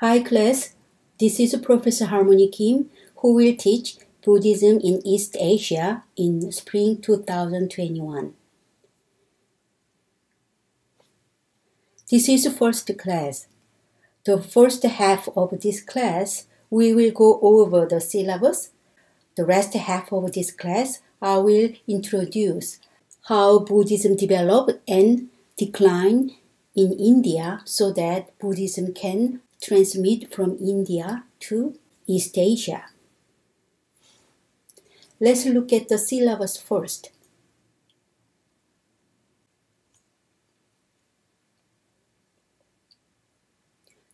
Hi class, this is Professor Harmony Kim who will teach Buddhism in East Asia in spring 2021. This is the first class. The first half of this class we will go over the syllabus. The rest half of this class I will introduce how Buddhism developed and declined in India so that Buddhism can transmit from India to East Asia. Let's look at the syllabus first.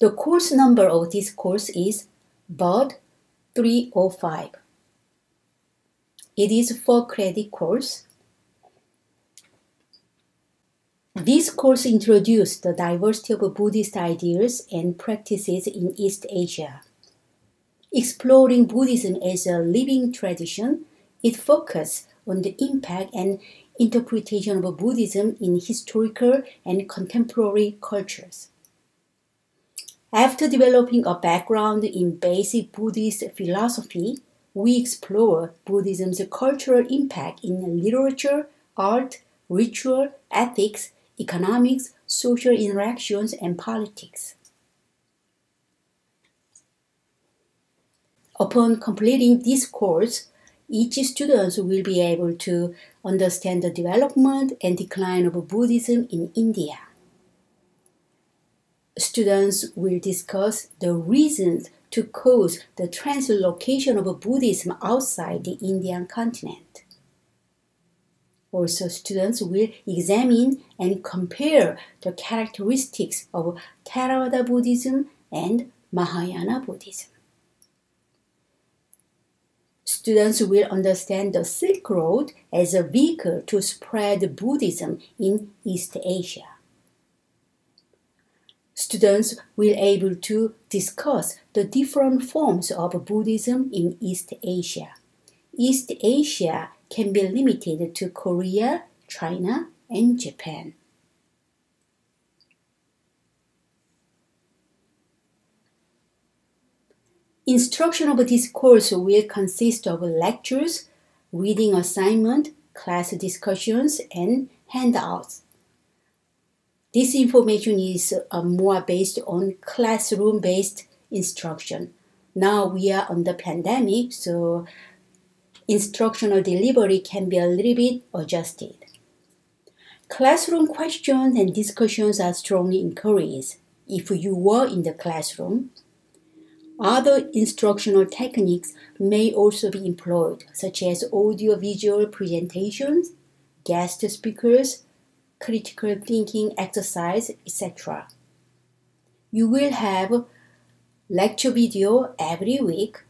The course number of this course is BUD 305. It is a 4 credit course This course introduced the diversity of Buddhist ideas and practices in East Asia. Exploring Buddhism as a living tradition, it focused on the impact and interpretation of Buddhism in historical and contemporary cultures. After developing a background in basic Buddhist philosophy, we explore Buddhism's cultural impact in literature, art, ritual, ethics, economics, social interactions, and politics. Upon completing this course, each student will be able to understand the development and decline of Buddhism in India. Students will discuss the reasons to cause the translocation of Buddhism outside the Indian continent. Also, students will examine and compare the characteristics of Theravada Buddhism and Mahayana Buddhism. Students will understand the Silk Road as a vehicle to spread Buddhism in East Asia. Students will able to discuss the different forms of Buddhism in East Asia. East Asia can be limited to Korea, China, and Japan. Instruction of this course will consist of lectures, reading assignment, class discussions, and handouts. This information is uh, more based on classroom-based instruction. Now we are on the pandemic, so instructional delivery can be a little bit adjusted. Classroom questions and discussions are strongly encouraged if you were in the classroom. Other instructional techniques may also be employed, such as audio-visual presentations, guest speakers, critical thinking exercise, etc. You will have lecture video every week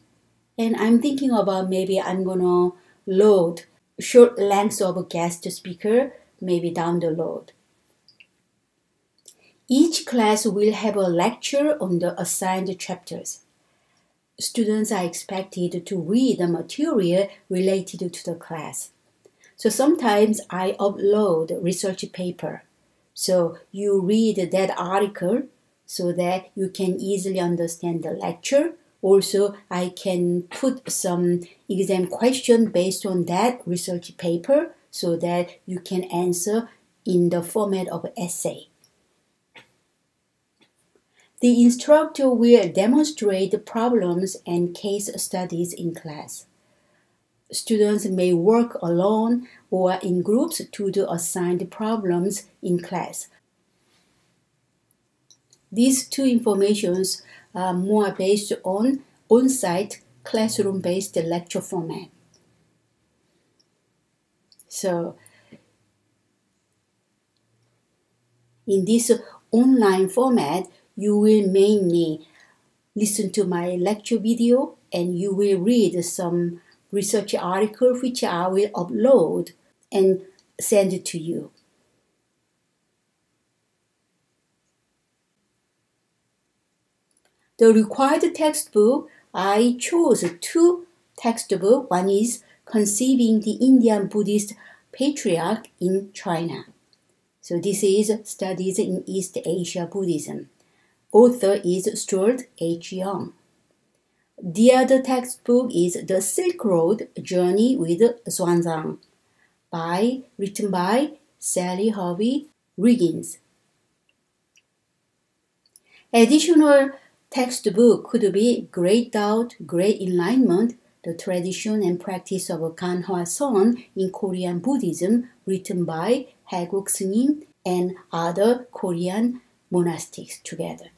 and I'm thinking about maybe I'm gonna load short lengths of a guest speaker maybe down the road. Each class will have a lecture on the assigned chapters. Students are expected to read the material related to the class. So sometimes I upload research paper. So you read that article so that you can easily understand the lecture also, I can put some exam question based on that research paper so that you can answer in the format of essay. The instructor will demonstrate problems and case studies in class. Students may work alone or in groups to do assigned problems in class. These two informations are more based on on-site classroom-based lecture format. So in this online format, you will mainly listen to my lecture video and you will read some research article which I will upload and send it to you. The required textbook, I chose two textbooks. One is Conceiving the Indian Buddhist Patriarch in China. So this is Studies in East Asia Buddhism. Author is Stuart H. Young. The other textbook is The Silk Road Journey with Xuanzang by written by Sally Hovey Wriggins. Additional textbook could be Great Doubt, Great Enlightenment, The Tradition and Practice of Ganhwa Son in Korean Buddhism, written by Haeguk Snim and other Korean monastics together.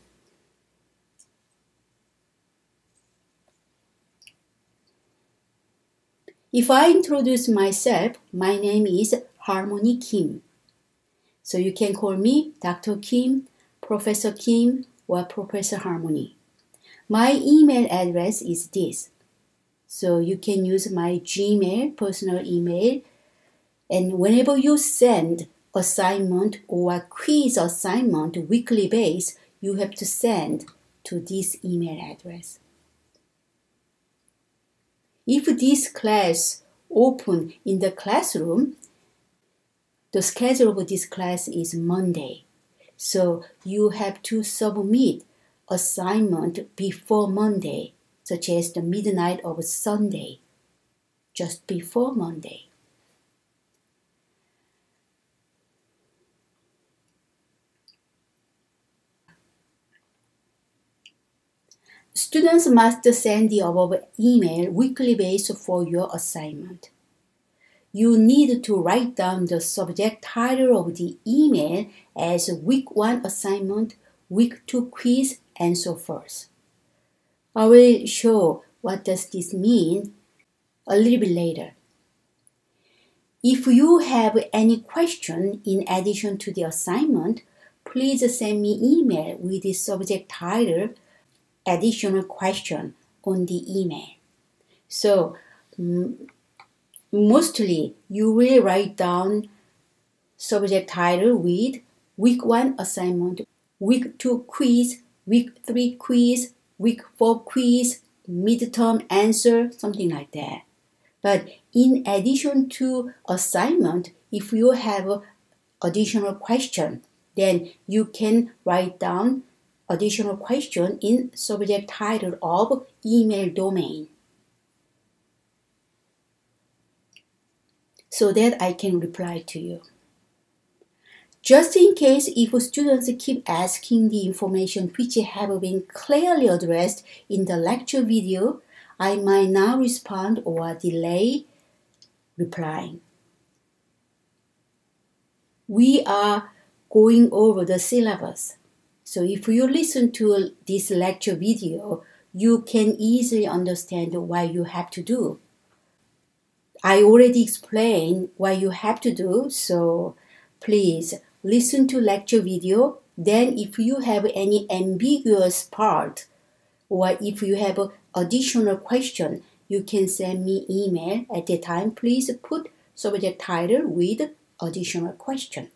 If I introduce myself, my name is Harmony Kim. So you can call me Dr. Kim, Professor Kim, or Professor Harmony. My email address is this. So you can use my Gmail personal email. And whenever you send assignment or quiz assignment weekly base, you have to send to this email address. If this class open in the classroom, the schedule of this class is Monday. So you have to submit assignment before Monday, such as the midnight of Sunday, just before Monday. Students must send the above email weekly based for your assignment. You need to write down the subject title of the email as week 1 assignment, week 2 quiz, and so forth. I will show what does this mean a little bit later. If you have any question in addition to the assignment, please send me email with the subject title additional question on the email. So mm, mostly you will write down subject title with week 1 assignment, week 2 quiz, week 3 quiz, week 4 quiz, midterm answer, something like that. But in addition to assignment, if you have additional question, then you can write down additional question in subject title of email domain so that I can reply to you. Just in case if students keep asking the information which have been clearly addressed in the lecture video, I might now respond or delay replying. We are going over the syllabus. So if you listen to this lecture video, you can easily understand what you have to do. I already explained what you have to do, so please listen to lecture video. Then if you have any ambiguous part or if you have additional question, you can send me email at the time. Please put subject title with additional question.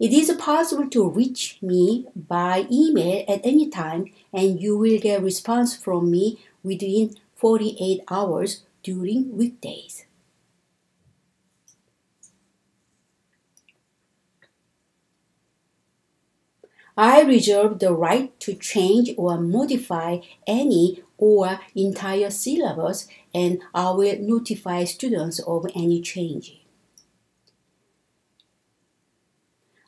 It is possible to reach me by email at any time and you will get response from me within 48 hours during weekdays. I reserve the right to change or modify any or entire syllabus and I will notify students of any change.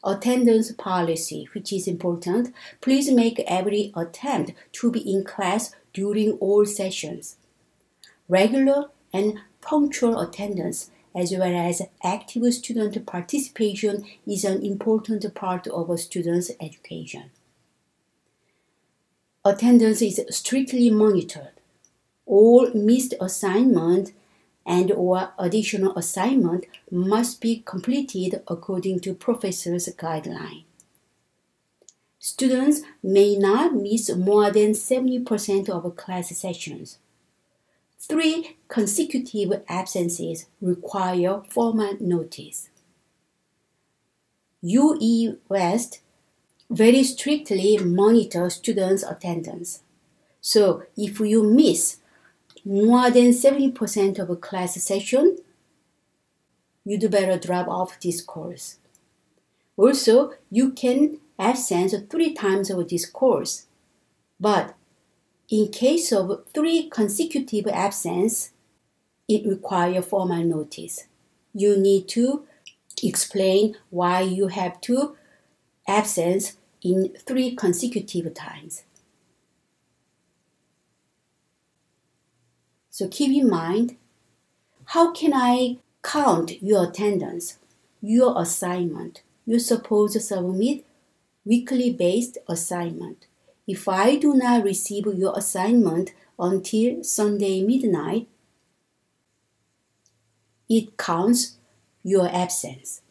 Attendance policy, which is important. Please make every attempt to be in class during all sessions. Regular and punctual attendance as well as active student participation is an important part of a student's education. Attendance is strictly monitored. All missed assignment and or additional assignment must be completed according to professor's guideline. Students may not miss more than 70% of class sessions. Three consecutive absences require formal notice. UE West very strictly monitors students' attendance. So if you miss more than 70% of a class session, you'd better drop off this course. Also, you can absence three times of this course. But in case of three consecutive absence, it requires formal notice. You need to explain why you have to absence in three consecutive times. So keep in mind, how can I count your attendance, your assignment? You're supposed to submit weekly based assignment. If I do not receive your assignment until Sunday midnight, it counts your absence.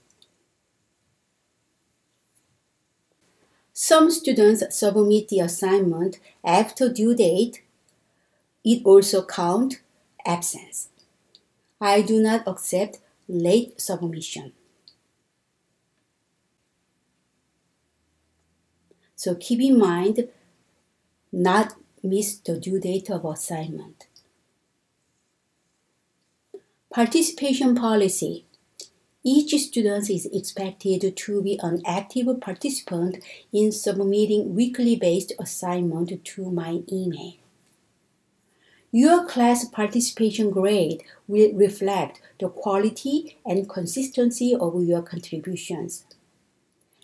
Some students submit the assignment after due date. It also count absence. I do not accept late submission. So keep in mind not miss the due date of assignment. Participation policy. Each student is expected to be an active participant in submitting weekly based assignment to my email. Your class participation grade will reflect the quality and consistency of your contributions.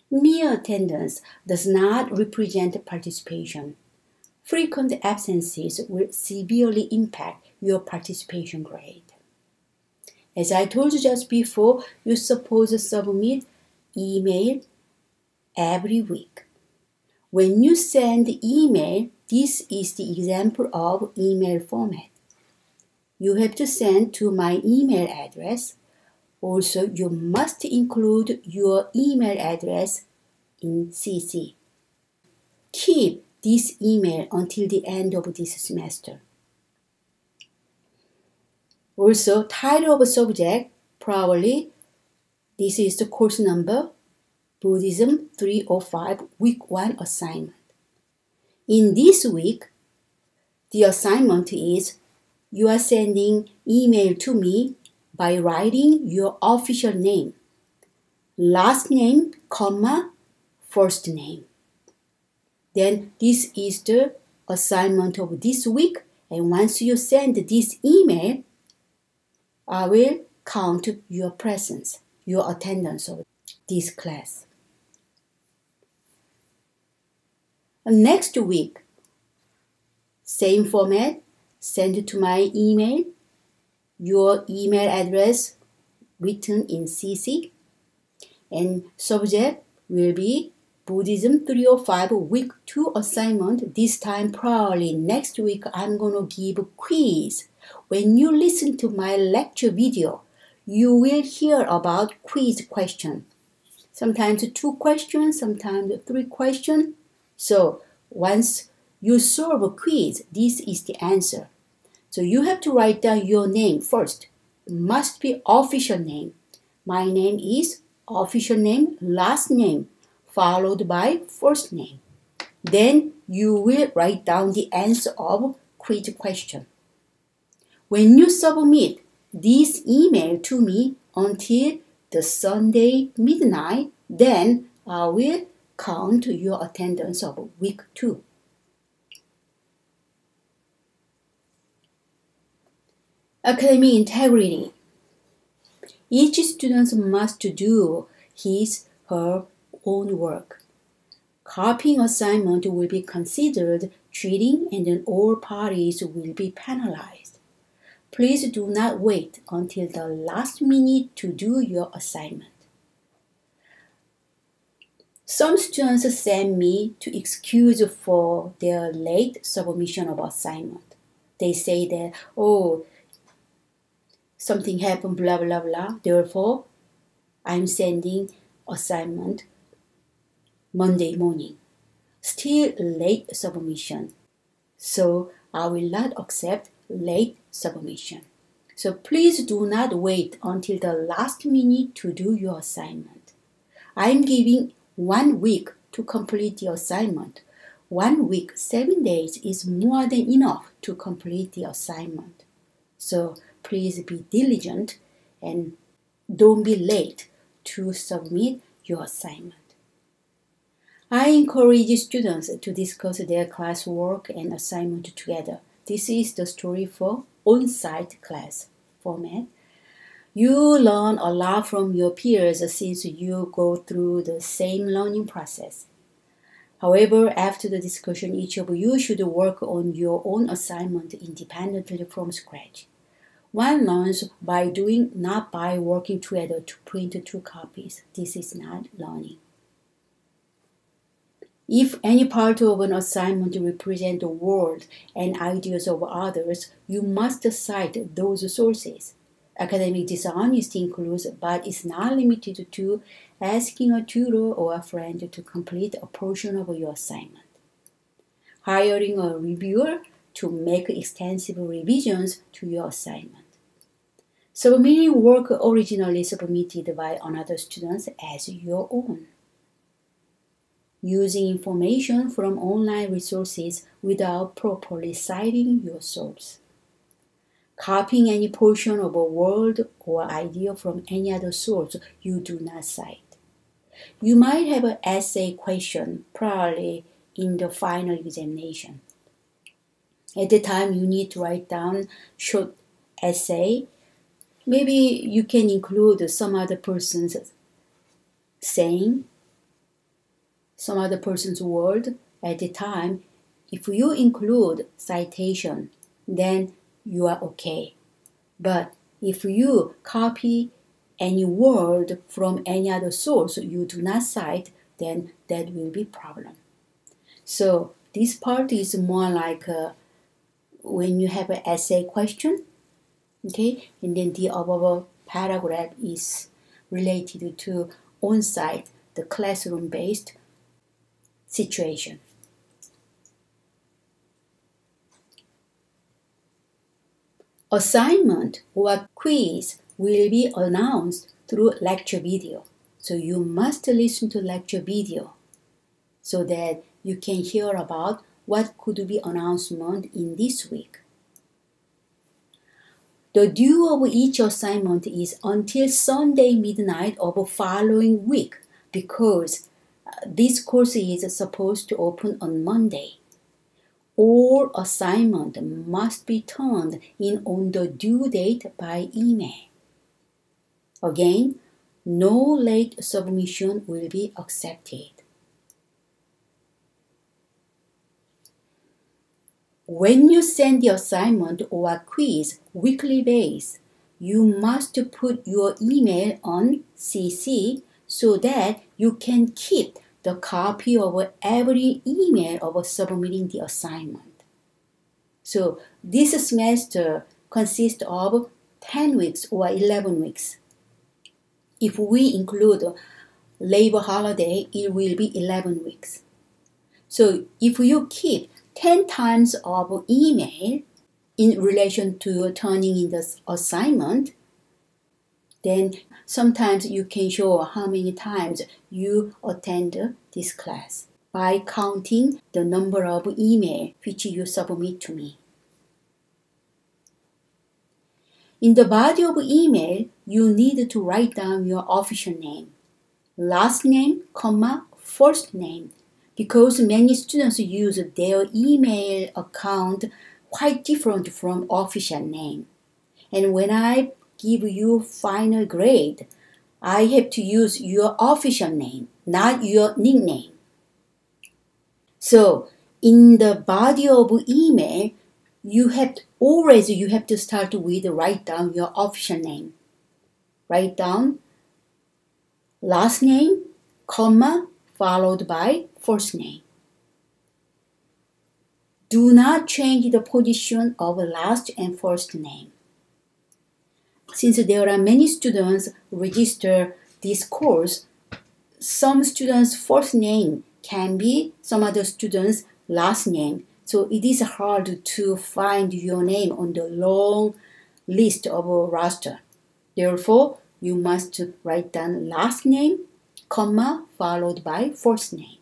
Mere attendance does not represent participation. Frequent absences will severely impact your participation grade. As I told you just before, you're supposed to submit email every week. When you send email, this is the example of email format. You have to send to my email address. Also, you must include your email address in CC. Keep this email until the end of this semester. Also, title of subject, probably this is the course number, Buddhism 305, week 1 assignment. In this week, the assignment is you are sending email to me by writing your official name, last name, comma, first name. Then this is the assignment of this week. And once you send this email, I will count your presence, your attendance of this class. Next week, same format, send to my email, your email address written in CC, and subject will be Buddhism 305 week 2 assignment. This time probably next week I'm gonna give a quiz. When you listen to my lecture video, you will hear about quiz question. Sometimes two questions, sometimes three questions. So once you solve a quiz, this is the answer. So you have to write down your name first. It must be official name. My name is official name, last name followed by first name. Then you will write down the answer of quiz question. When you submit this email to me until the Sunday midnight, then I will count your attendance of week two. Academic integrity. Each student must do his her own work. Copying assignment will be considered cheating and all parties will be penalized. Please do not wait until the last minute to do your assignment. Some students send me to excuse for their late submission of assignment. They say that, oh, something happened, blah, blah, blah. Therefore, I'm sending assignment Monday morning. Still late submission. So I will not accept late submission. So please do not wait until the last minute to do your assignment. I am giving one week to complete the assignment. One week, seven days is more than enough to complete the assignment. So please be diligent and don't be late to submit your assignment. I encourage students to discuss their classwork and assignment together. This is the story for on-site class format. You learn a lot from your peers since you go through the same learning process. However, after the discussion, each of you should work on your own assignment independently from scratch. One learns by doing, not by working together to print two copies. This is not learning. If any part of an assignment represents the world and ideas of others, you must cite those sources. Academic dishonesty includes, but is not limited to, asking a tutor or a friend to complete a portion of your assignment. Hiring a reviewer to make extensive revisions to your assignment. Submitting work originally submitted by another student as your own. Using information from online resources without properly citing your source copying any portion of a word or idea from any other source you do not cite. You might have an essay question probably in the final examination. At the time you need to write down short essay, maybe you can include some other person's saying, some other person's word at the time. If you include citation, then you are okay. But if you copy any word from any other source you do not cite, then that will be problem. So this part is more like uh, when you have an essay question, okay, and then the above paragraph is related to on-site, the classroom-based situation. Assignment or quiz will be announced through lecture video. So you must listen to lecture video so that you can hear about what could be announcement in this week. The due of each assignment is until Sunday midnight of following week because uh, this course is supposed to open on Monday all assignment must be turned in on the due date by email. Again, no late submission will be accepted. When you send the assignment or quiz weekly base, you must put your email on CC so that you can keep the copy of every email of submitting the assignment. So this semester consists of 10 weeks or 11 weeks. If we include labor holiday, it will be 11 weeks. So if you keep 10 times of email in relation to turning in the assignment, then sometimes you can show how many times you attend this class by counting the number of email which you submit to me. In the body of email, you need to write down your official name, last name, comma, first name, because many students use their email account quite different from official name. And when I give you final grade, I have to use your official name, not your nickname. So in the body of email, you have to, always you have to start with write down your official name. Write down last name, comma, followed by first name. Do not change the position of last and first name. Since there are many students register this course, some students' first name can be some other students' last name. So it is hard to find your name on the long list of a roster. Therefore, you must write down last name, comma, followed by first name.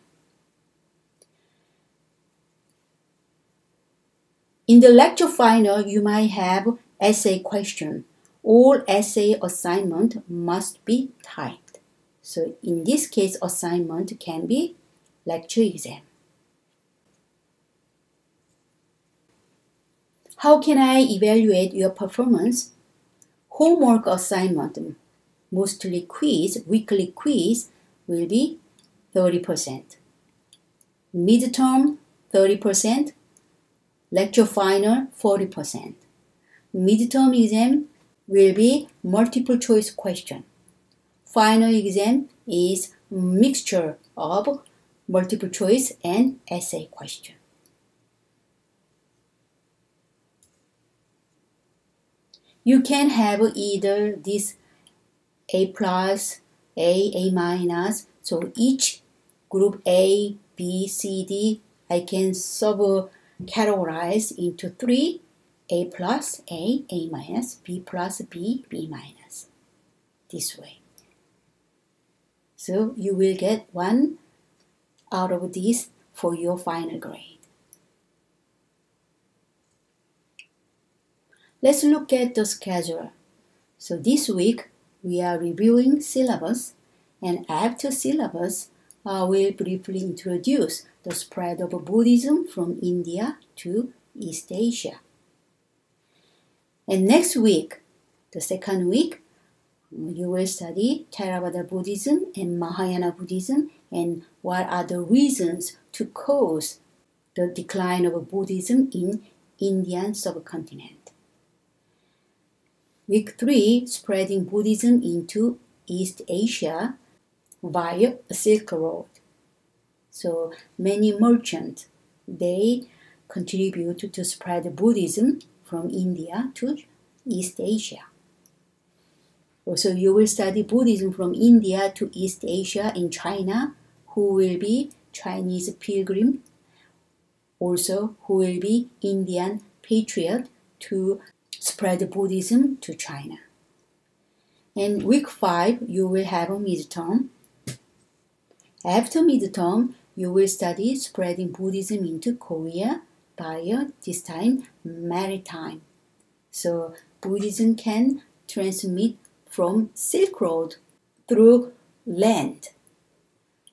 In the lecture final, you might have essay question all essay assignment must be typed. So in this case, assignment can be lecture exam. How can I evaluate your performance? Homework assignment, mostly quiz, weekly quiz, will be 30%. Midterm, 30%. Lecture final, 40%. Midterm exam will be multiple choice question. Final exam is mixture of multiple choice and essay question. You can have either this A plus, A, A minus. So each group A, B, C, D, I can sub categorize into three A plus, A, A minus, B plus, B, B minus. This way. So you will get one out of these for your final grade. Let's look at the schedule. So this week we are reviewing syllabus and after syllabus I will briefly introduce the spread of Buddhism from India to East Asia. And next week, the second week, you will study Theravada Buddhism and Mahayana Buddhism and what are the reasons to cause the decline of Buddhism in Indian subcontinent. Week 3, spreading Buddhism into East Asia via a Silk Road. So many merchants, they contribute to spread Buddhism from India to East Asia. Also, you will study Buddhism from India to East Asia in China, who will be Chinese pilgrim, also who will be Indian patriarch to spread Buddhism to China. And week 5, you will have a midterm. After midterm, you will study spreading Buddhism into Korea via this time maritime. So Buddhism can transmit from Silk Road through land.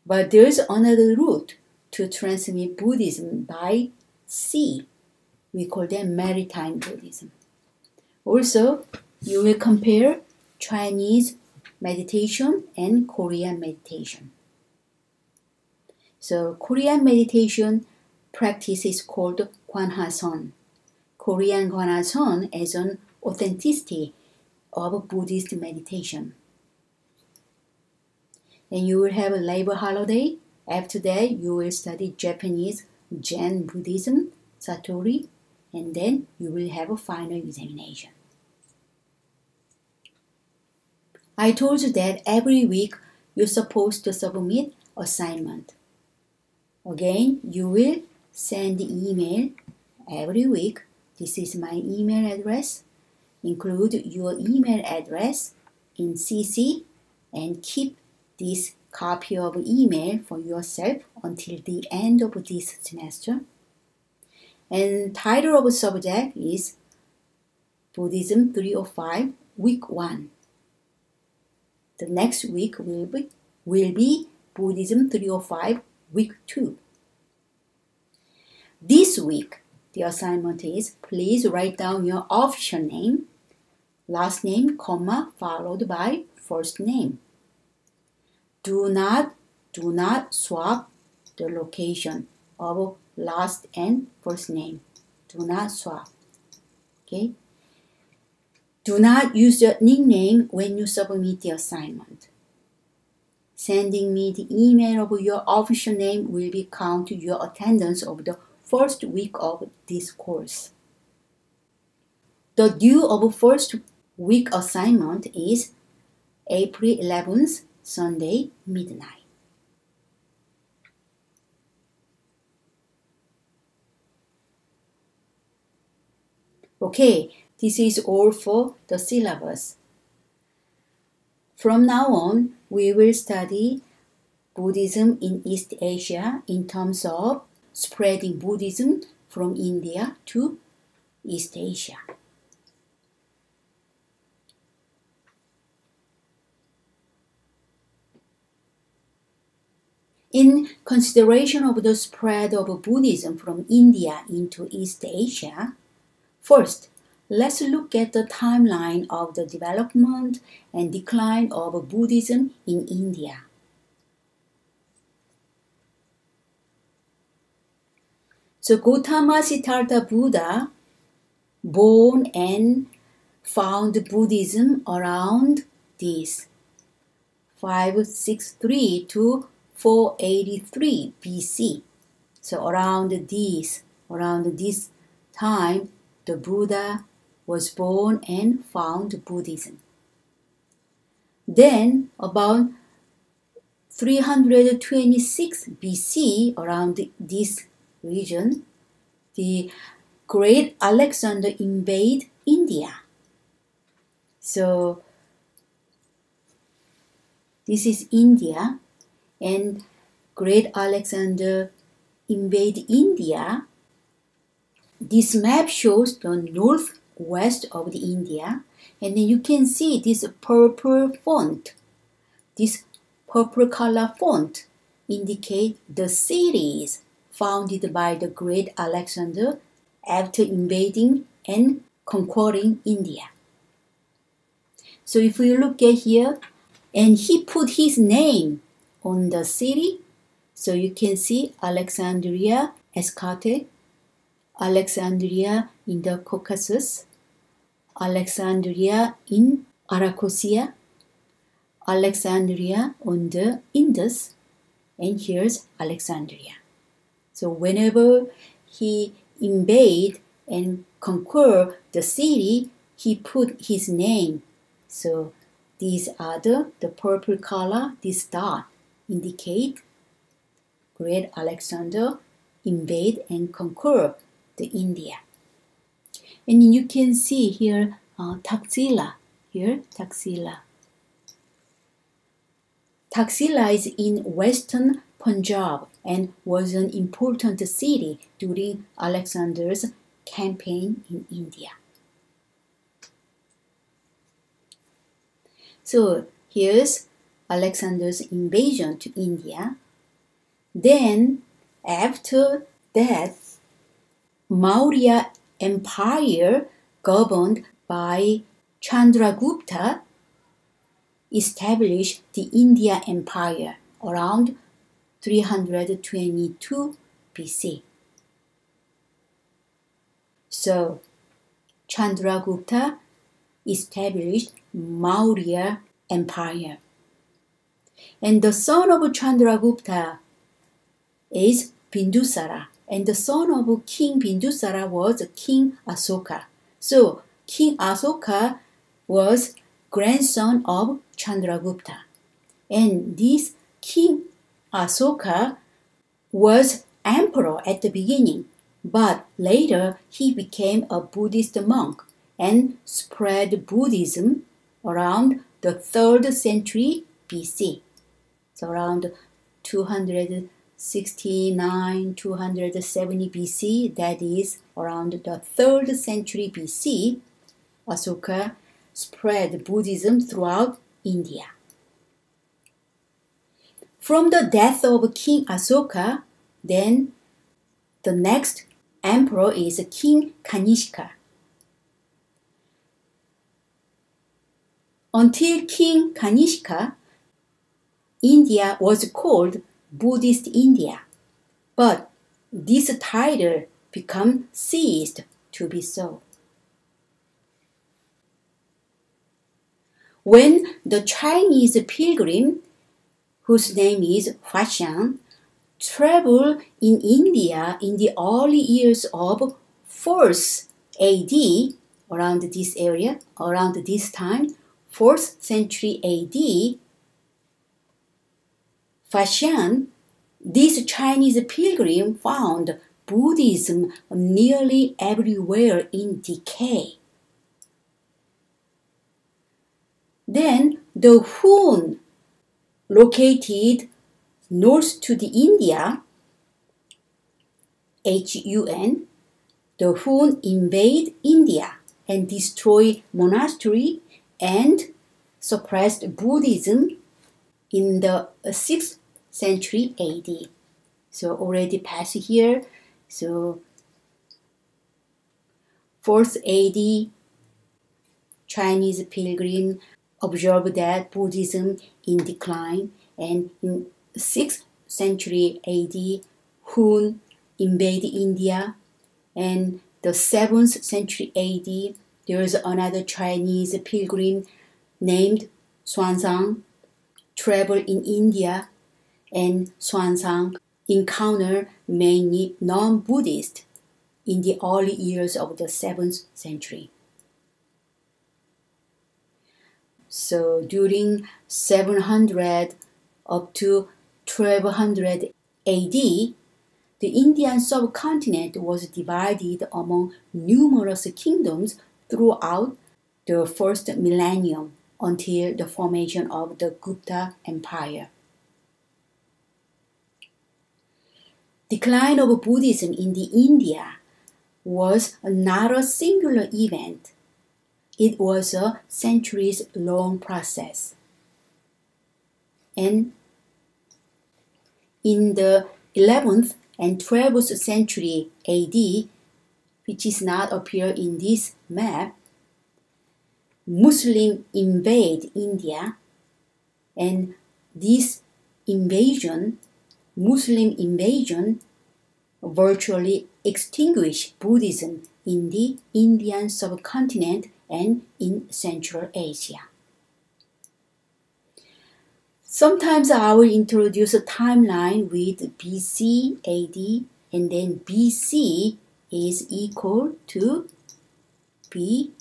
But there's another route to transmit Buddhism by sea. We call them maritime Buddhism. Also, you will compare Chinese meditation and Korean meditation. So, Korean meditation practice is called Ganhwaseon. Korean Ganhwaseon as an authenticity of Buddhist meditation. And you will have a labor holiday. After that, you will study Japanese Zen Buddhism, Satori, and then you will have a final examination. I told you that every week you're supposed to submit assignment. Again, you will send email every week. This is my email address. Include your email address in CC and keep this copy of email for yourself until the end of this semester. And title of subject is Buddhism 305 Week 1. The next week will be, will be Buddhism 305, week 2. This week, the assignment is please write down your official name, last name, comma, followed by first name. Do not, do not swap the location of last and first name. Do not swap. Okay? Do not use your nickname when you submit the assignment. Sending me the email of your official name will be count your attendance of the first week of this course. The due of first week assignment is April 11th, Sunday, midnight. Okay, this is all for the syllabus. From now on, we will study Buddhism in East Asia in terms of spreading Buddhism from India to East Asia. In consideration of the spread of Buddhism from India into East Asia, first, let's look at the timeline of the development and decline of Buddhism in India. So Gautama Siddhartha Buddha, born and found Buddhism around this 563 to 483 BC. So around this, around this time, the Buddha was born and found Buddhism. Then about 326 BC, around this region, the great Alexander invaded India. So this is India and great Alexander invade India. This map shows the northwest of the India and then you can see this purple font. This purple color font indicate the cities founded by the great Alexander after invading and conquering India. So if we look at here, and he put his name on the city, so you can see Alexandria Eschate, Alexandria in the Caucasus, Alexandria in Arachosia, Alexandria on the Indus, and here's Alexandria. So whenever he invade and conquer the city, he put his name. So these are the, the purple color, this dot indicate great Alexander invade and conquer the India. And you can see here uh, Taxila, here Taxila. Taxila is in western Punjab and was an important city during Alexander's campaign in India. So here's Alexander's invasion to India. Then, after that, Maurya Empire governed by Chandragupta established the India Empire around 322 BC. So, Chandragupta established Maurya Empire. And the son of Chandragupta is Bindusara. And the son of King Bindusara was King Asoka. So King Asoka was grandson of Chandragupta. And this King Ah, Asoka was emperor at the beginning, but later he became a Buddhist monk and spread Buddhism around the 3rd century BC. So around 269, 270 BC, that is around the 3rd century BC, Asoka spread Buddhism throughout India. From the death of King Asoka, then the next emperor is King Kanishka. Until King Kanishka, India was called Buddhist India, but this title became ceased to be so. When the Chinese pilgrim whose name is Faxian, traveled in India in the early years of 4th AD, around this area, around this time, 4th century AD, Faxian, this Chinese pilgrim found Buddhism nearly everywhere in decay. Then the Hun located north to the India, HUN, the Hun invade India and destroy monastery and suppressed Buddhism in the 6th century AD. So already passed here. So 4th AD, Chinese pilgrim observed that Buddhism in decline, and in 6th century AD, Hun invaded India, and the 7th century AD, there is another Chinese pilgrim named Xuanzang traveled in India, and Xuanzang encountered many non-Buddhists in the early years of the 7th century. So during 700 up to 1200 AD, the Indian subcontinent was divided among numerous kingdoms throughout the first millennium until the formation of the Gupta Empire. Decline of Buddhism in the India was not a singular event. It was a centuries long process. And in the 11th and 12th century AD, which is not appear in this map, Muslim invade India and this invasion, Muslim invasion, virtually extinguished Buddhism in the Indian subcontinent and in Central Asia. Sometimes I will introduce a timeline with BC AD and then BC is equal to B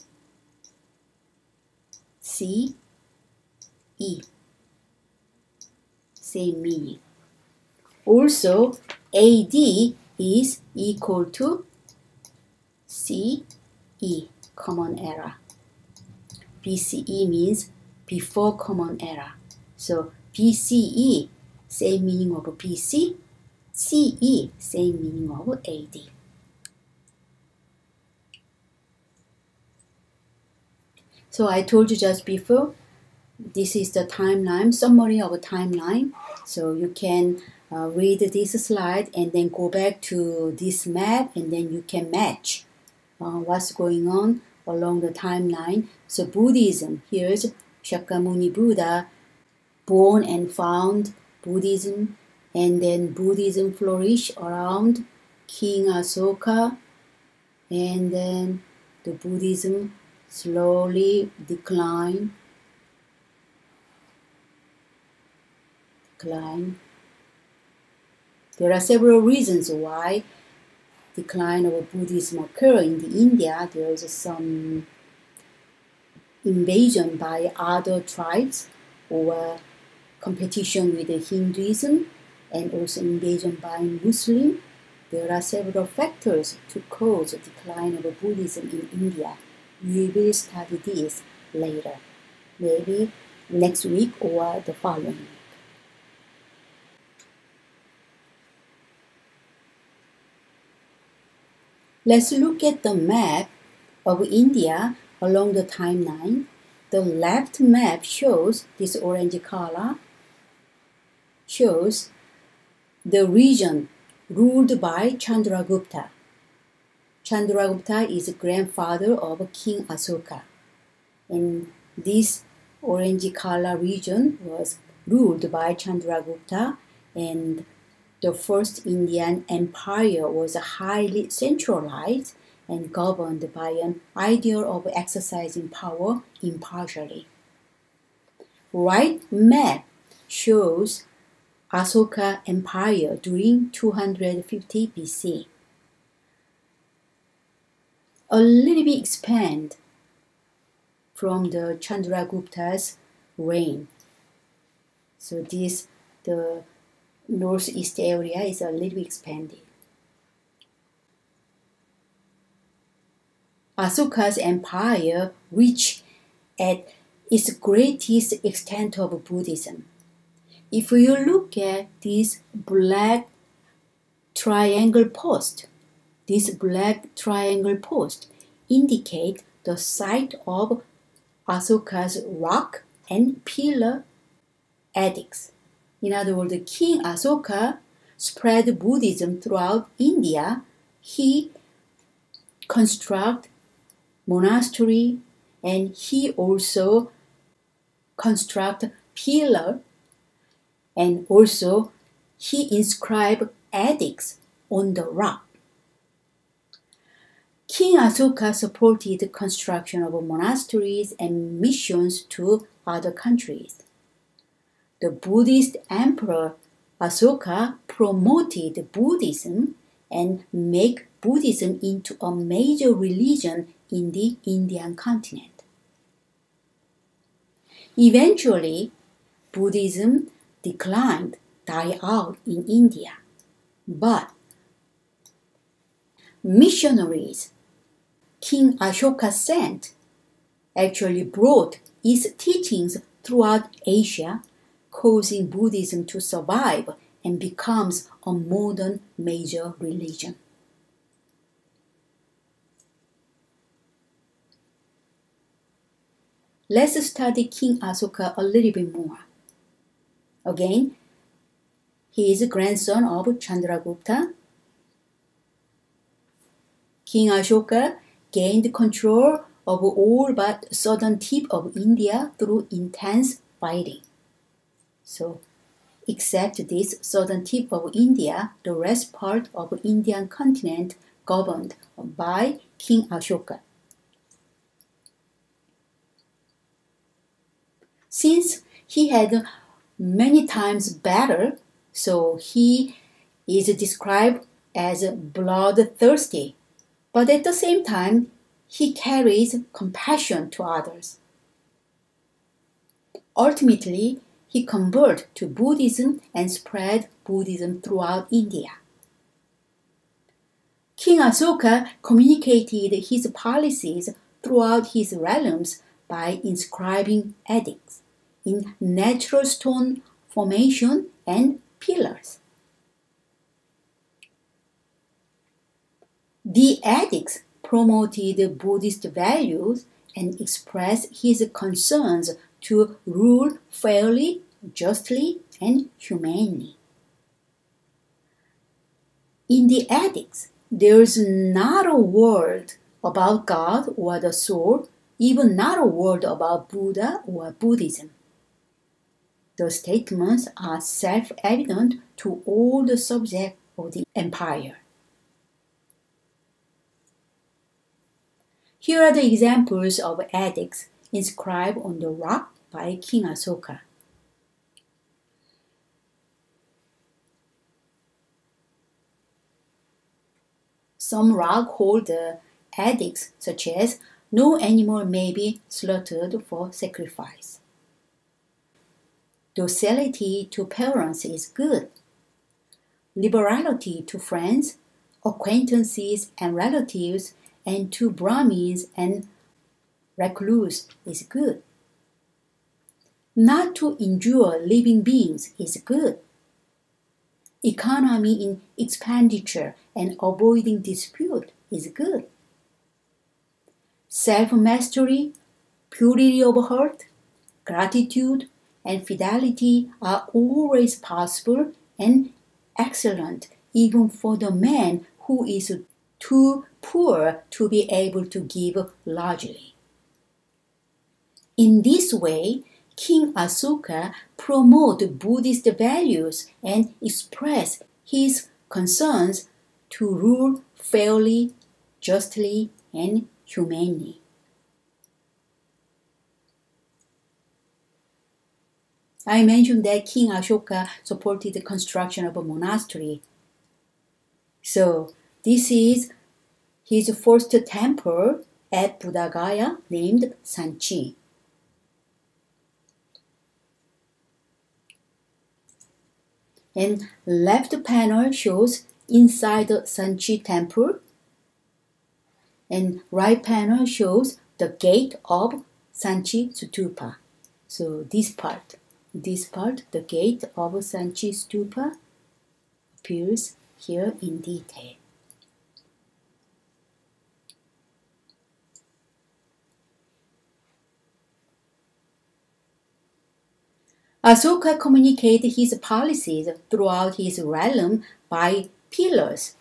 C E. Same meaning. Also, AD is equal to CE, Common Era. BCE means before Common Era. So BCE, same meaning of BC, CE, same meaning of AD. So I told you just before, this is the timeline, summary of a timeline. So you can uh, read this slide and then go back to this map and then you can match uh, what's going on along the timeline. So Buddhism, here's Shakyamuni Buddha, born and found Buddhism, and then Buddhism flourished around King Asoka, and then the Buddhism slowly decline, decline there are several reasons why decline of Buddhism occur in the India. There is some invasion by other tribes or competition with Hinduism and also invasion by Muslim. There are several factors to cause the decline of Buddhism in India. We will study this later, maybe next week or the following. Let's look at the map of India along the timeline. The left map shows this orange color shows the region ruled by Chandragupta. Chandragupta is grandfather of King Asoka. And this orange color region was ruled by Chandragupta and the first Indian empire was highly centralized and governed by an ideal of exercising power impartially. Right map shows Asoka Empire during 250 BC. A little bit expand from the Chandragupta's reign. So this the northeast area is a little expanded. Asoka's empire reached at its greatest extent of Buddhism. If you look at this black triangle post, this black triangle post indicate the site of Asoka's rock and pillar edicts in other words, King Asoka spread Buddhism throughout India. He construct monastery and he also construct pillar and also he inscribed edicts on the rock. King Asoka supported the construction of monasteries and missions to other countries. The Buddhist emperor Asoka promoted Buddhism and make Buddhism into a major religion in the Indian continent. Eventually, Buddhism declined, died out in India. But missionaries King Ashoka sent actually brought its teachings throughout Asia, causing Buddhism to survive and becomes a modern major religion. Let's study King Asoka a little bit more. Again, he is a grandson of Chandragupta. King Ashoka gained control of all but southern tip of India through intense fighting. So, except this southern tip of India, the rest part of Indian continent governed by King Ashoka. Since he had many times better, so he is described as bloodthirsty, but at the same time, he carries compassion to others. Ultimately, he converted to Buddhism and spread Buddhism throughout India. King Asoka communicated his policies throughout his realms by inscribing edicts in natural stone formation and pillars. The edicts promoted Buddhist values and expressed his concerns to rule fairly, justly, and humanely. In the edicts, there is not a word about God or the soul, even not a word about Buddha or Buddhism. The statements are self evident to all the subjects of the empire. Here are the examples of edicts inscribed on the rock by King Asoka. Some rock hold the such as no animal may be slaughtered for sacrifice. Docility to parents is good. Liberality to friends, acquaintances, and relatives, and to Brahmins and recluse is good. Not to injure living beings is good. Economy in expenditure and avoiding dispute is good. Self mastery, purity of heart, gratitude, and fidelity are always possible and excellent even for the man who is too poor to be able to give largely. In this way, King Asoka promoted Buddhist values and expressed his concerns to rule fairly, justly, and humanely. I mentioned that King Ashoka supported the construction of a monastery. So this is his first temple at Buddha named Sanchi. And left panel shows inside the Sanchi temple and right panel shows the gate of Sanchi Stupa. So this part. This part, the gate of Sanchi Stupa, appears here in detail. Asoka communicated his policies throughout his realm by pillars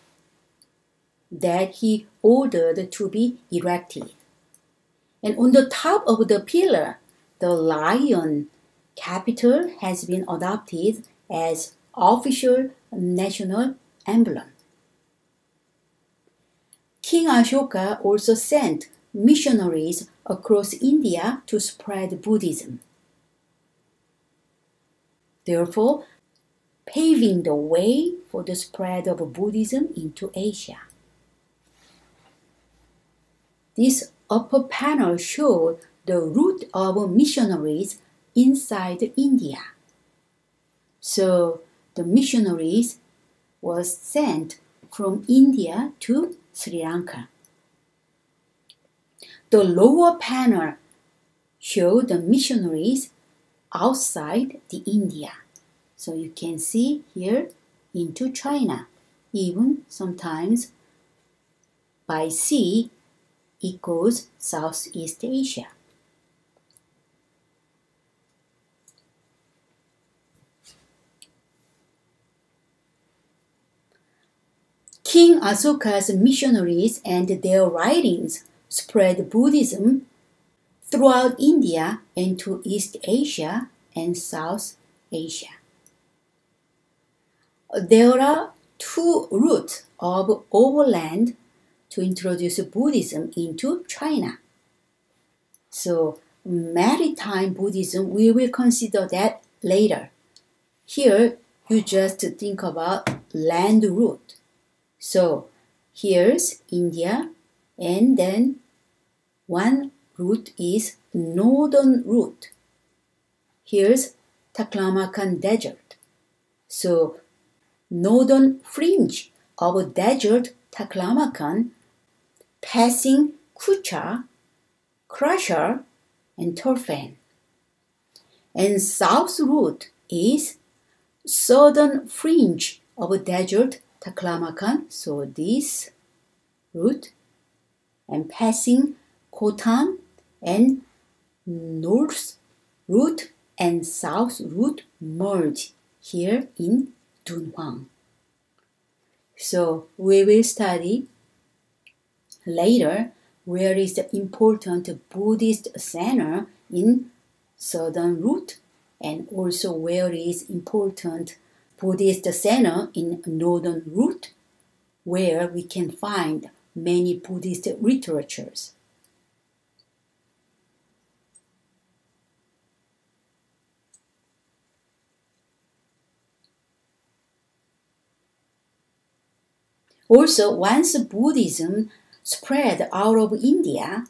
that he ordered to be erected. And on the top of the pillar, the lion capital has been adopted as official national emblem. King Ashoka also sent missionaries across India to spread Buddhism. Therefore, paving the way for the spread of Buddhism into Asia. This upper panel showed the route of missionaries inside India. So the missionaries was sent from India to Sri Lanka. The lower panel showed the missionaries outside the India. So you can see here into China, even sometimes by sea it goes Southeast Asia. King Asoka's missionaries and their writings spread Buddhism throughout India and to East Asia and South Asia. There are two routes of overland to introduce Buddhism into China. So, maritime Buddhism, we will consider that later. Here, you just think about land route. So, here's India, and then one route is northern route. Here's Taklamakan Desert. So, northern fringe of desert Taklamakan passing Kucha, Karashahr, and Turfan. And south route is southern fringe of desert Taklamakan, so this route, and passing Khotan and north route and south route merge here in Dunhuang. So we will study later where is the important Buddhist center in southern route and also where is important Buddhist center in northern route where we can find many Buddhist literatures. Also, once Buddhism spread out of India,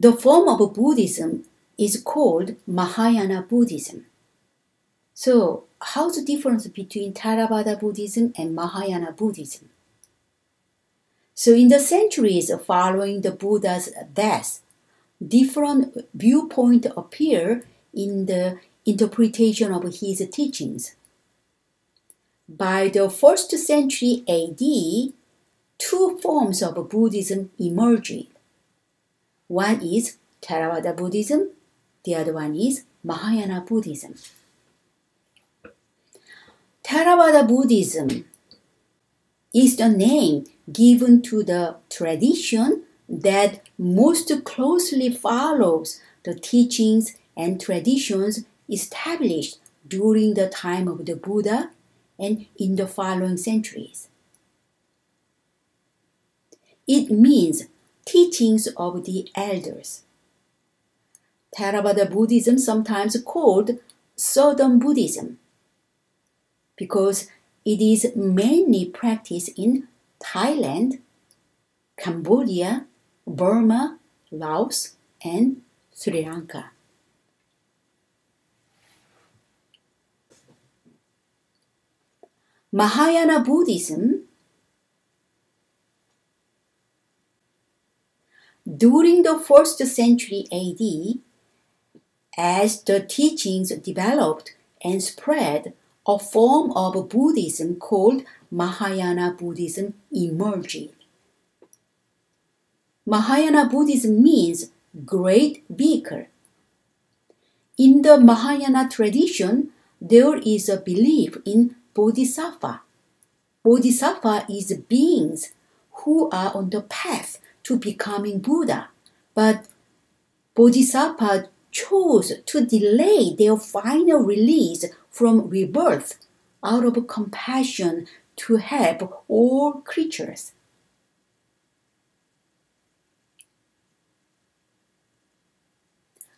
the form of Buddhism is called Mahayana Buddhism. So, how's the difference between Theravada Buddhism and Mahayana Buddhism? So, in the centuries following the Buddha's death, different viewpoints appear in the interpretation of his teachings. By the first century AD, two forms of Buddhism emerged. One is Theravada Buddhism, the other one is Mahayana Buddhism. Theravada Buddhism is the name given to the tradition that most closely follows the teachings and traditions established during the time of the Buddha and in the following centuries. It means teachings of the elders. Theravada Buddhism sometimes called Southern Buddhism because it is mainly practiced in Thailand, Cambodia, Burma, Laos, and Sri Lanka. Mahayana Buddhism during the first century AD, as the teachings developed and spread, a form of Buddhism called Mahayana Buddhism emerged. Mahayana Buddhism means great vehicle. In the Mahayana tradition, there is a belief in bodhisattva. Bodhisattva is beings who are on the path to becoming Buddha, but bodhisattva chose to delay their final release from rebirth out of compassion to help all creatures.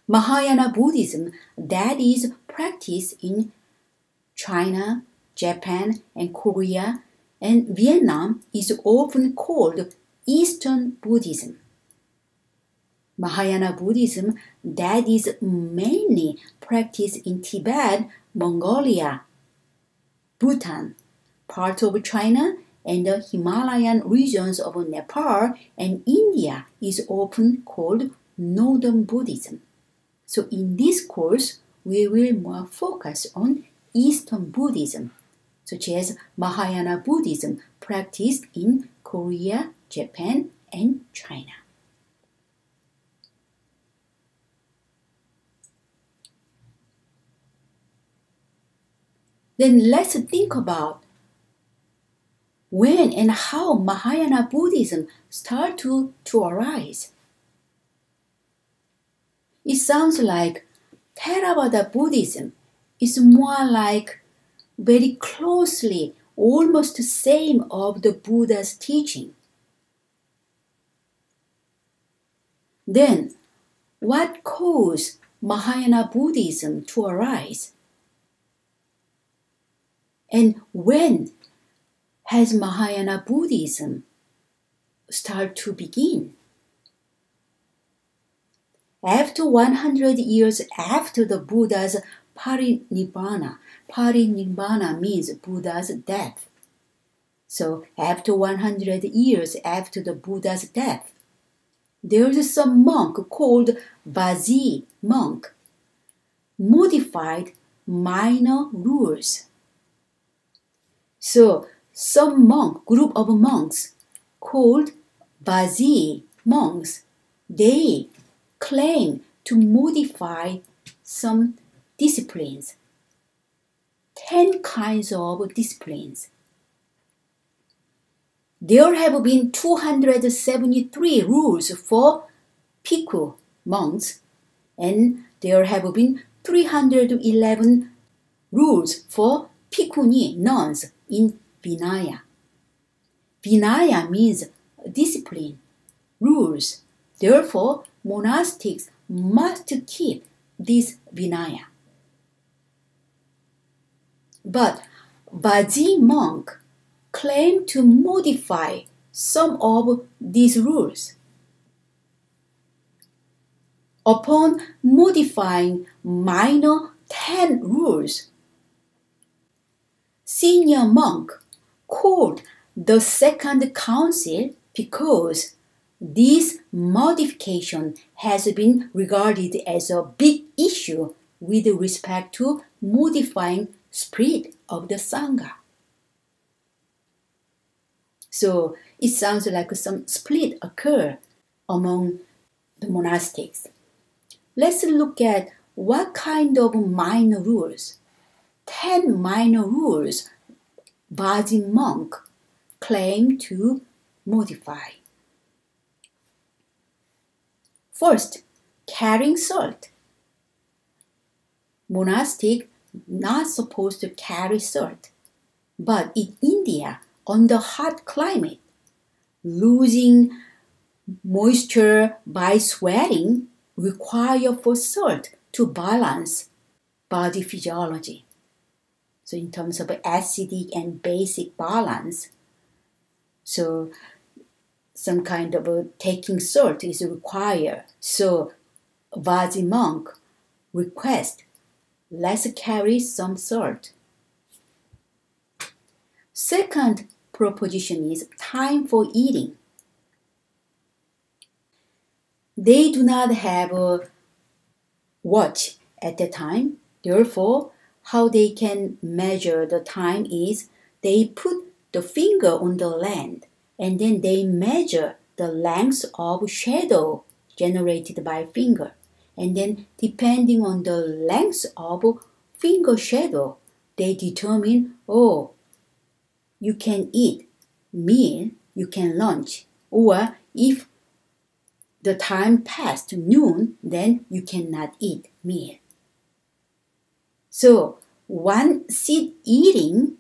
Mahayana Buddhism that is practiced in China, Japan, and Korea and Vietnam is often called Eastern Buddhism. Mahayana Buddhism that is mainly practiced in Tibet, Mongolia, Bhutan, parts of China, and the Himalayan regions of Nepal and India is often called Northern Buddhism. So in this course, we will more focus on Eastern Buddhism, such as Mahayana Buddhism practiced in Korea, Japan, and China. Then let's think about when and how Mahayana Buddhism started to, to arise. It sounds like Theravada Buddhism is more like very closely, almost the same of the Buddha's teaching. Then, what caused Mahayana Buddhism to arise? And when has Mahayana Buddhism start to begin? After 100 years after the Buddha's parinibbana, parinibbana means Buddha's death. So after 100 years after the Buddha's death, there is some monk called Vajji monk, modified minor rules so some monk, group of monks called Vajji monks, they claim to modify some disciplines. Ten kinds of disciplines. There have been 273 rules for Bhikkhu monks, and there have been 311 rules for Bhikkhuni nuns in Vinaya. Vinaya means discipline, rules. Therefore, monastics must keep this Vinaya. But Vajji monk claimed to modify some of these rules. Upon modifying minor 10 rules, senior monk called the Second Council because this modification has been regarded as a big issue with respect to modifying spirit of the Sangha. So it sounds like some split occur among the monastics. Let's look at what kind of minor rules 10 minor rules Vajji monk claim to modify. First, carrying salt. Monastic not supposed to carry salt, but in India, on the hot climate, losing moisture by sweating require for salt to balance body physiology. So in terms of acidic and basic balance, so some kind of a taking salt is required. So Vajji monk request let's carry some salt. Second proposition is time for eating. They do not have a watch at the time, therefore how they can measure the time is they put the finger on the land and then they measure the length of shadow generated by finger and then depending on the length of finger shadow, they determine, oh, you can eat meal, you can lunch, or if the time passed noon, then you cannot eat meal. So one seed eating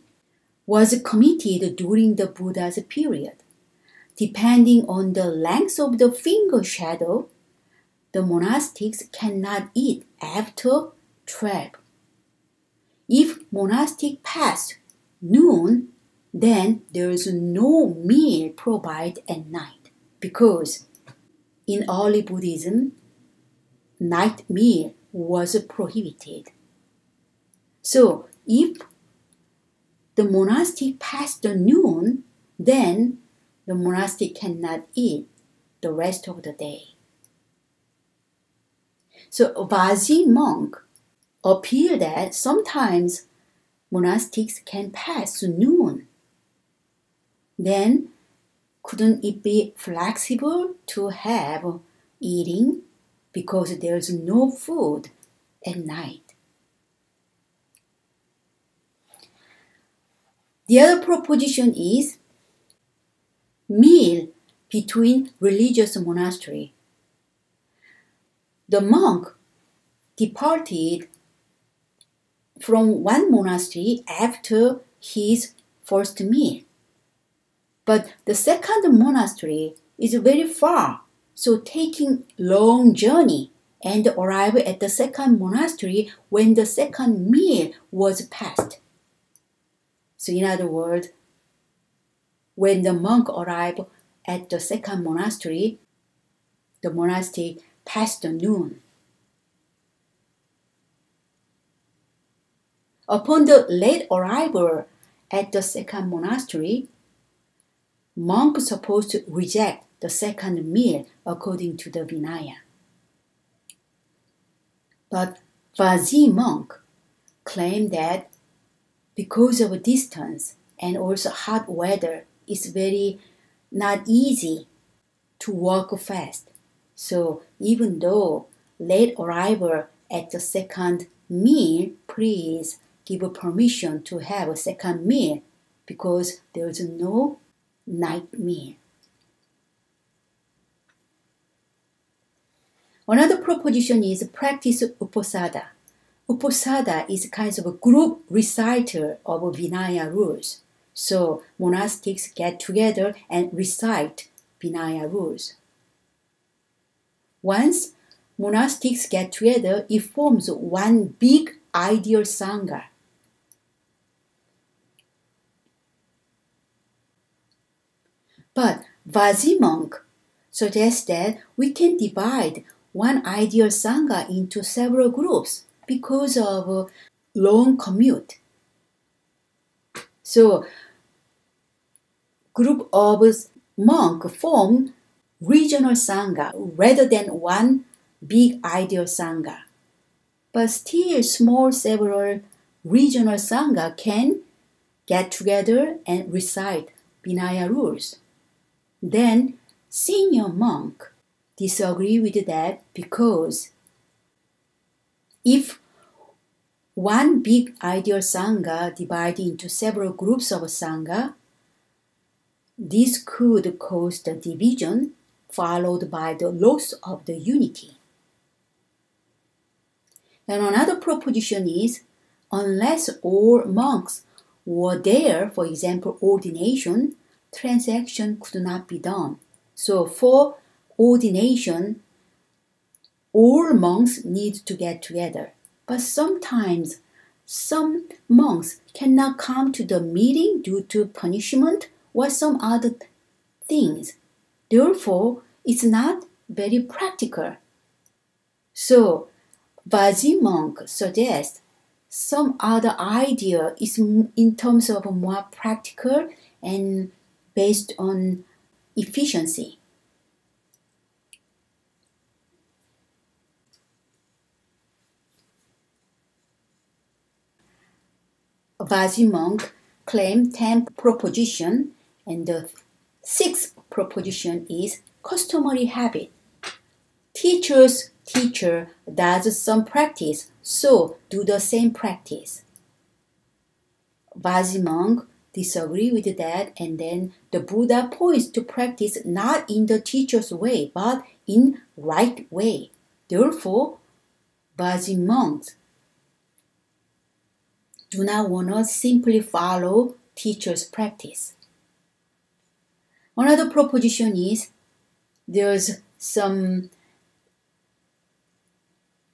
was committed during the Buddha's period. Depending on the length of the finger shadow, the monastics cannot eat after 12. If monastic pass noon, then there is no meal provided at night because in early Buddhism, night meal was prohibited. So if the monastic pass the noon, then the monastic cannot eat the rest of the day. So Vajji monk appeared that sometimes monastics can pass noon. Then couldn't it be flexible to have eating because there's no food at night? The other proposition is meal between religious monastery. The monk departed from one monastery after his first meal. But the second monastery is very far, so taking long journey and arrive at the second monastery when the second meal was passed. So, in other words, when the monk arrived at the second monastery, the monastery passed noon. Upon the late arrival at the second monastery, monks supposed to reject the second meal according to the Vinaya. But Vajji monk claimed that because of distance and also hot weather, it's very not easy to walk fast. So even though late arrival at the second meal, please give permission to have a second meal because there's no night meal. Another proposition is practice uposatha. Uposatha is a kind of a group recital of Vinaya rules. So monastics get together and recite Vinaya rules. Once monastics get together, it forms one big ideal Sangha. But Vajji monk suggests that we can divide one ideal Sangha into several groups because of long commute. So, group of monk form regional sangha rather than one big ideal sangha. But still, small several regional sangha can get together and recite Vinaya rules. Then, senior monk disagree with that because if one big ideal Sangha divided into several groups of Sangha, this could cause the division followed by the loss of the unity. And another proposition is unless all monks were there, for example, ordination, transaction could not be done. So for ordination, all monks need to get together. But sometimes some monks cannot come to the meeting due to punishment or some other things. Therefore, it's not very practical. So, Vajji monk suggests some other idea is in terms of more practical and based on efficiency. Vajji monk claim 10 proposition and the sixth proposition is customary habit. Teachers teacher does some practice, so do the same practice. Vazimang monk disagree with that and then the Buddha points to practice not in the teacher's way but in right way. Therefore, Vajji monks do not want to simply follow teacher's practice. Another proposition is there's some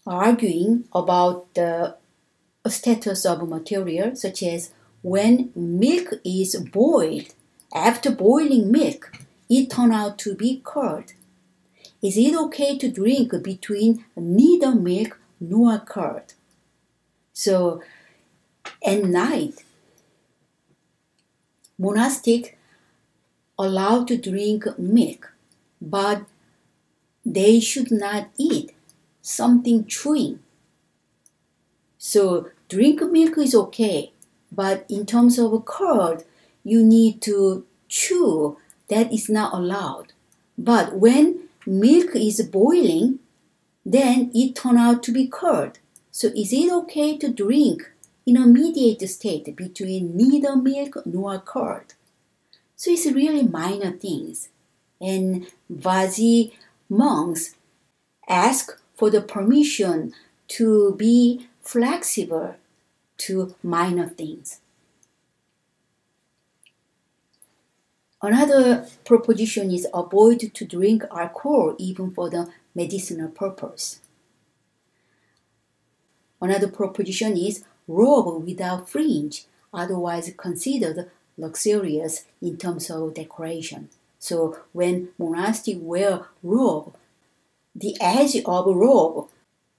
arguing about the status of material, such as when milk is boiled, after boiling milk, it turns out to be curd. Is it okay to drink between neither milk nor curd? So, at night, monastic allowed to drink milk, but they should not eat something chewing. So drink milk is okay, but in terms of curd, you need to chew. That is not allowed. But when milk is boiling, then it turn out to be curd. So is it okay to drink in a mediate state between neither milk nor curd? So it's really minor things. And Vajji monks ask for the permission to be flexible to minor things. Another proposition is avoid to drink alcohol even for the medicinal purpose. Another proposition is robe without fringe, otherwise considered luxurious in terms of decoration. So when monastic wear robe, the edge of robe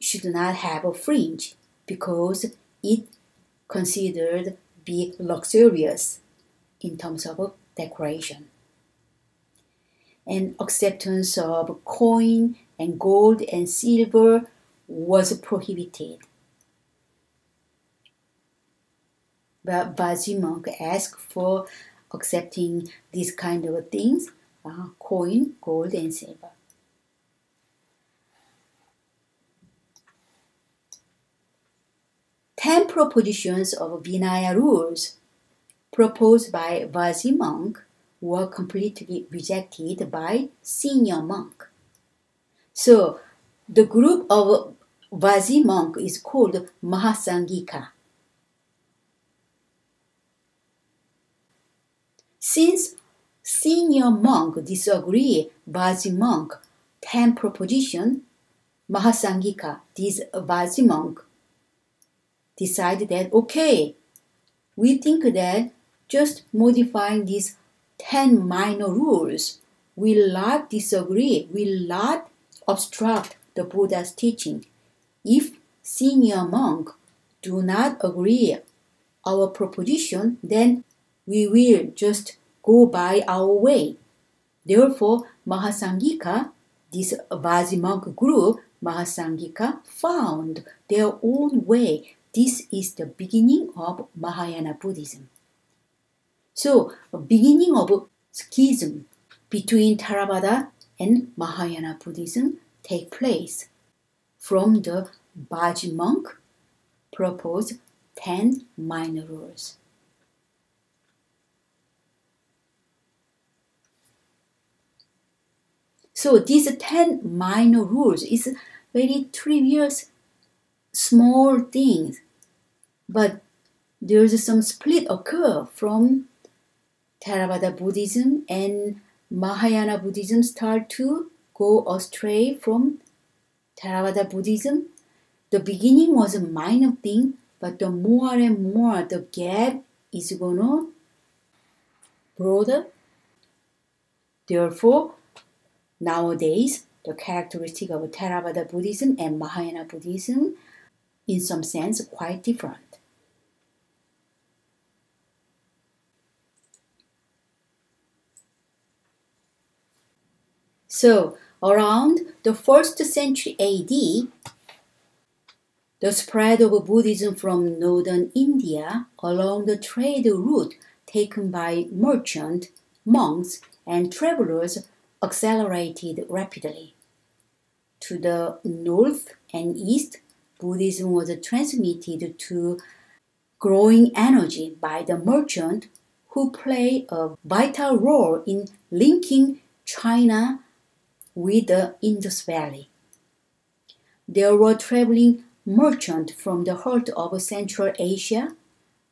should not have a fringe because it considered be luxurious in terms of decoration. And acceptance of coin and gold and silver was prohibited. But Vajji monk asked for accepting these kind of things, uh, coin, gold, and silver. Ten propositions of Vinaya rules proposed by Vajji monk were completely rejected by senior monk. So the group of Vajji monk is called Mahasanghika. Since senior monk disagree Vajji monk 10 proposition, Mahasanghika, this Vajji monk, decided that okay, we think that just modifying these 10 minor rules will not disagree, will not obstruct the Buddha's teaching. If senior monk do not agree our proposition, then we will just go by our way. Therefore, Mahasanghika, this Vajji monk group, Mahasanghika, found their own way this is the beginning of Mahayana Buddhism. So, beginning of schism between Theravada and Mahayana Buddhism take place from the Vajji monk proposed 10 minor rules. So these 10 minor rules is very trivial small things, but there's some split occur from Theravada Buddhism and Mahayana Buddhism start to go astray from Theravada Buddhism. The beginning was a minor thing, but the more and more the gap is gonna broader. Therefore, nowadays the characteristic of Theravada Buddhism and Mahayana Buddhism in some sense quite different. So, around the first century AD, the spread of Buddhism from northern India along the trade route taken by merchants, monks, and travelers accelerated rapidly. to the north and east, Buddhism was transmitted to growing energy by the merchant who played a vital role in linking China with the Indus Valley. There were traveling merchants from the heart of Central Asia,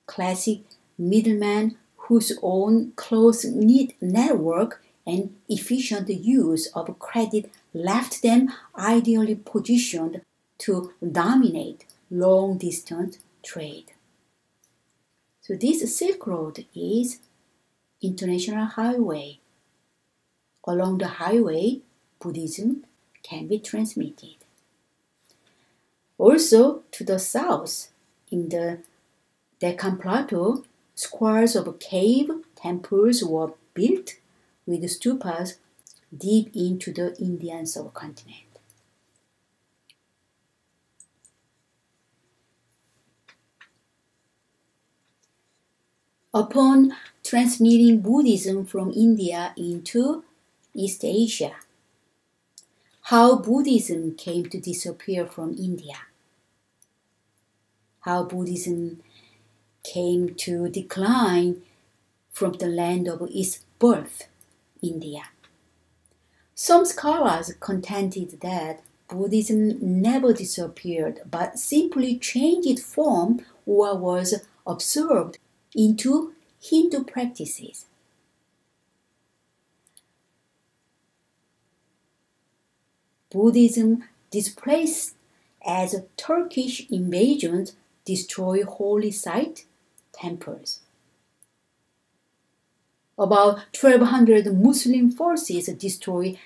classic middlemen whose own close-knit network and efficient use of credit left them ideally positioned to dominate long-distance trade. So this Silk Road is international highway. Along the highway, Buddhism can be transmitted. Also to the south, in the Deccan Plateau, squares of cave temples were built with stupas deep into the Indian subcontinent. Upon transmitting Buddhism from India into East Asia, how Buddhism came to disappear from India, how Buddhism came to decline from the land of its birth, India. Some scholars contended that Buddhism never disappeared but simply changed form or was absorbed into Hindu practices. Buddhism displaced as Turkish invasions destroy holy site temples. About 1200 Muslim forces destroy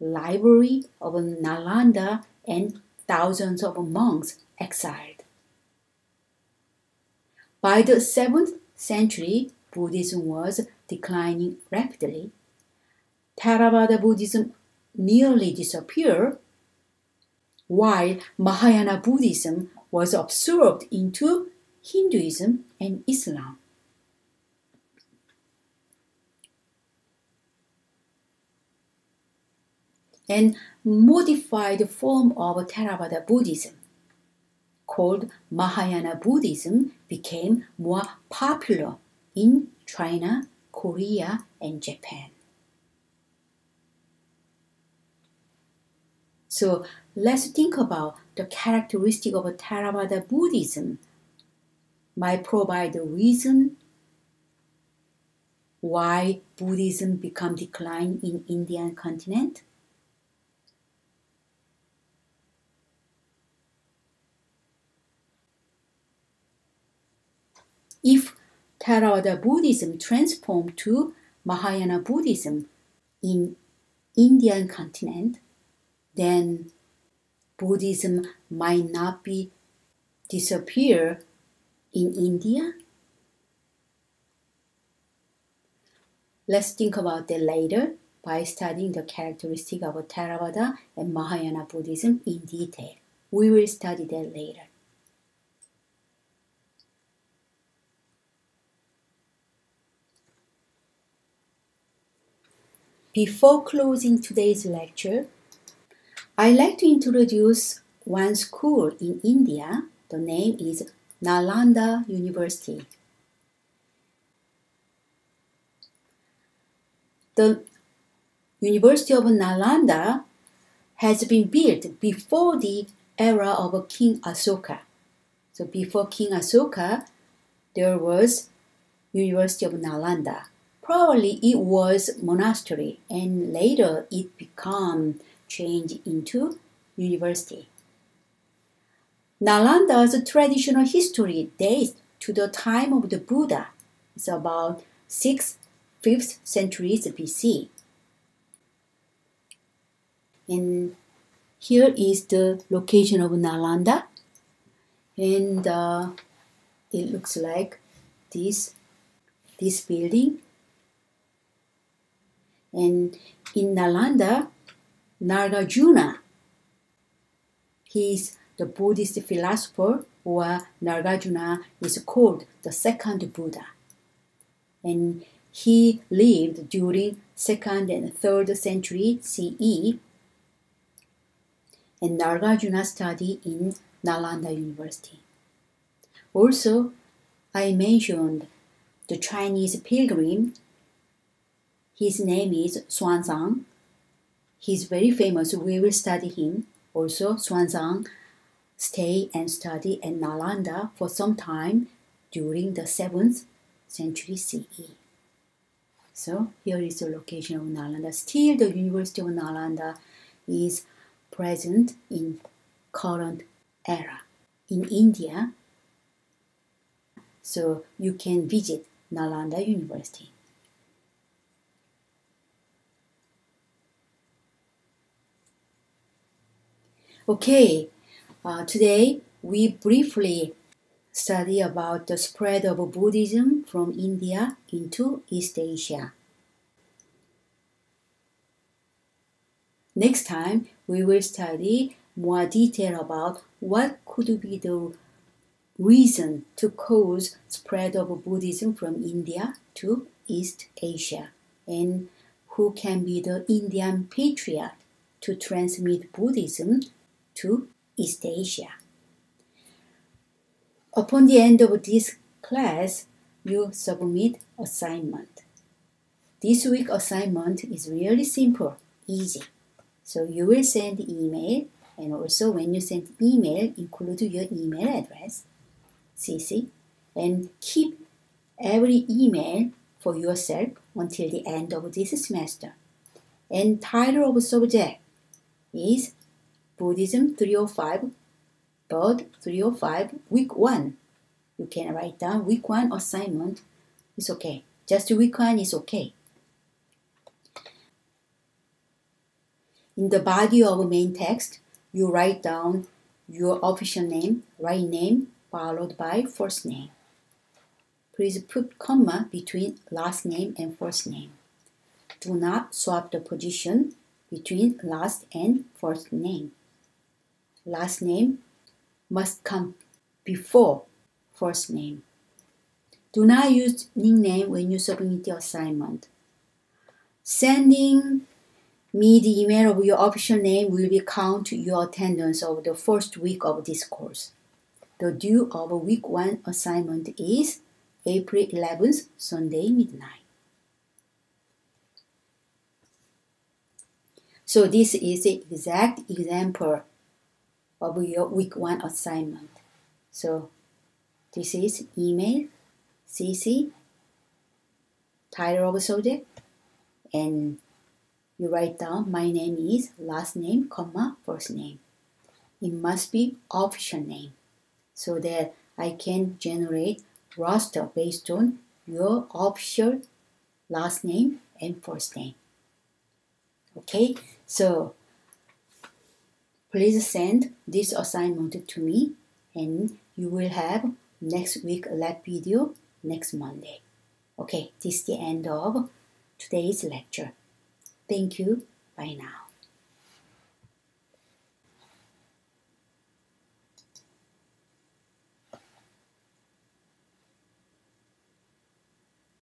library of Nalanda and thousands of monks exiled. By the 7th century, Buddhism was declining rapidly. Theravada Buddhism nearly disappeared, while Mahayana Buddhism was absorbed into Hinduism and Islam. An modified form of Theravada Buddhism called Mahayana Buddhism became more popular in China, Korea, and Japan. So let's think about the characteristic of Theravada Buddhism might provide the reason why Buddhism become decline in Indian continent. If Theravada Buddhism transformed to Mahayana Buddhism in Indian continent, then Buddhism might not be disappear in India. Let's think about that later by studying the characteristic of Theravada and Mahayana Buddhism in detail. We will study that later. Before closing today's lecture, I'd like to introduce one school in India. The name is Nalanda University. The University of Nalanda has been built before the era of King Asoka. So before King Asoka, there was University of Nalanda. Probably it was monastery and later it became changed into university. Nalanda's traditional history dates to the time of the Buddha. It's about 6th, 5th centuries BC. And here is the location of Nalanda. And uh, it looks like this, this building and in Nalanda, Nagarjuna, he's the Buddhist philosopher, or Nagarjuna is called the second Buddha. And he lived during second and third century CE. and Nagarjuna studied in Nalanda University. Also, I mentioned the Chinese pilgrim. His name is Xuanzang. He's very famous. We will study him. Also, Xuanzang stay and study at Nalanda for some time during the 7th century CE. So here is the location of Nalanda. Still, the University of Nalanda is present in current era in India. So you can visit Nalanda University. Okay, uh, today we briefly study about the spread of Buddhism from India into East Asia. Next time, we will study more detail about what could be the reason to cause spread of Buddhism from India to East Asia and who can be the Indian patriarch to transmit Buddhism to East Asia. Upon the end of this class, you submit assignment. This week assignment is really simple, easy. So you will send email and also when you send email, include your email address, CC, and keep every email for yourself until the end of this semester. And title of subject is Buddhism 305 BUD 305, week 1. You can write down week 1 assignment. It's okay. Just week 1 is okay. In the body of main text, you write down your official name, right name, followed by first name. Please put comma between last name and first name. Do not swap the position between last and first name. Last name must come before first name. Do not use nickname when you submit the assignment. Sending me the email of your official name will be count your attendance of the first week of this course. The due of week 1 assignment is April 11th, Sunday midnight. So this is the exact example of your week one assignment. So this is email, CC, title of subject, and you write down my name is last name, comma, first name. It must be official name so that I can generate roster based on your official last name and first name. Okay, so Please send this assignment to me and you will have next week lab video next Monday. Okay, this is the end of today's lecture. Thank you. Bye now.